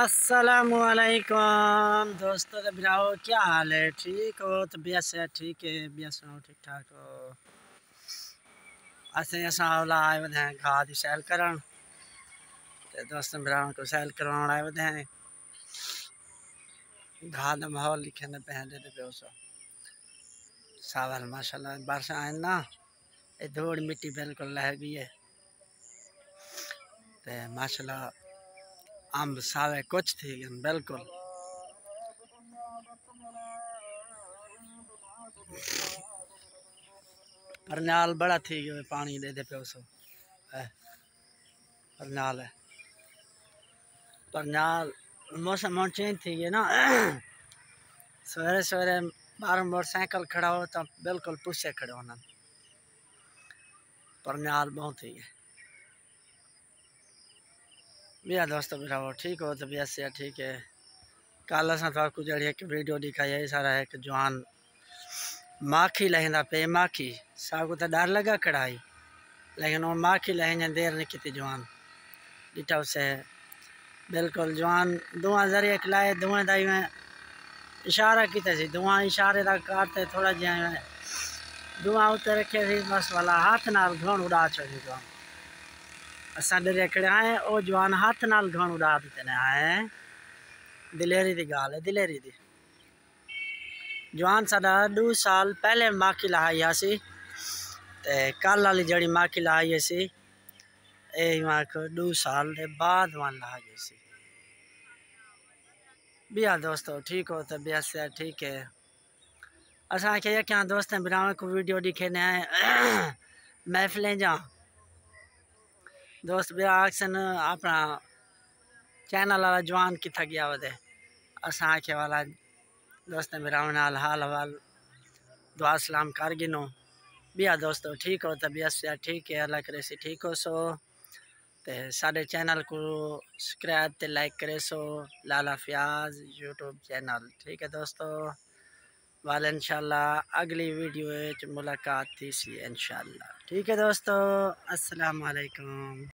السلام علیکم۔ دوستو تے براؤ کیا حال ہے؟ ٹھیک ہو؟ تو بیا سے ٹھیک ہے؟ بیا سنو ٹھیک ٹھاک ہو؟ اسے اساں اولا آئے ودے ہیں گھا دی سیل کرن۔ دوستو براؤ کو سیل کران آئے ودے ہیں۔ گھا دا ماحول لکھے نے پہن دے پہ اسو ساول، ماشاءاللہ، بارشاں آئیں نا اے دھوڑ مٹی بالکل لہ گئی ہے۔ تے ماشاءاللہ امب ساوے کچھ تھی بالکل۔ پرنال بڑا تھی گئے پانی دے دے پہ اسو پرنال ہے۔ پرنال موسم چینج تھی گئے نا۔ سویرے سویرے بارہ موٹر سائیکل کھڑا ہو تو بالکل پوچھے کھڑے ہونا۔ پرنال بہت تھی گئے بیا دوستو براو ٹھیک ہو تو بیا سیا ٹھیک ہے کال اساں تو کو جڑی ایک ویڈیو دکھائی ہے سارا ایک جوان ماکھی لہندا پے ماکھی ساگو تو ڈر لگا کڑائی لیکن وہ ماکھی لہن دیر نہیں کیتی جوان ڈٹا سے بالکل جوان دعا ذریعے کلائے دعا دائی میں اشارہ کیتے سی دعا اشارے دا کاٹتے تھوڑا جہاں میں دعا اتنے رکھے سی بس والا ہاتھ نال گھون اڑا چھوڑی جوان اساں ڈرے کڑے آئے او جوان ہاتھ نال گھن اڑا دیتے نے، آئے دلیری دی گال ہے، دلیری دی۔ جوان ساڈا دو سال پہلے ماکی لہائی سی تے کل والی جڑی ماکی لہائی سی اے ماک دو سال دے بعد وان لہائی سی بیا دوستو، ٹھیک ہو تو بیا سے ٹھیک ہے۔ اساں کہ یہ کیا دوست ہیں براؤں کو ویڈیو دکھے نے محفلیں جاں۔ دوست بھی آکسن اپنا چینل والا جوان کتھا گیا ودے اساں آکھے والا دوست میرا نال حال حوال دعا سلام کر گنو بیا دوستو ٹھیک ہو طبیعت سے ٹھیک ہے، اللہ کرے سی ٹھیک ہو سو۔ تے سارے چینل کو سبسکرائب تے لائک کرے سو۔ Lala Fayaz YouTube channel. ٹھیک ہے دوستو۔ وال انشاءاللہ اگلی ویڈیو ملاقات تھی سی انشاءاللہ۔ ٹھیک ہے دوستو، السلام علیکم۔